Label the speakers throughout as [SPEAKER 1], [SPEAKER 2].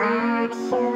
[SPEAKER 1] Action.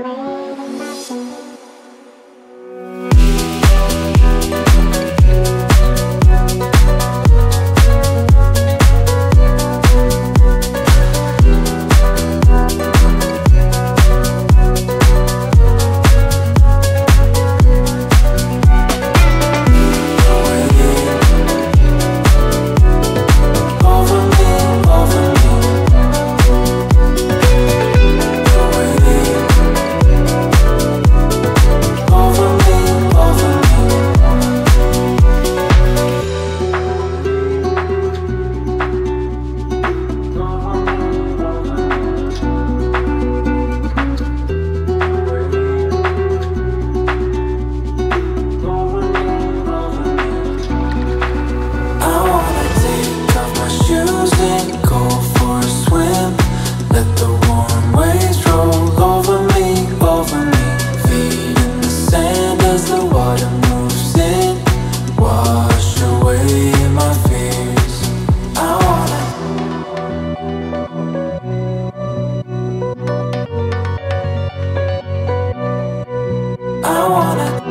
[SPEAKER 1] wanna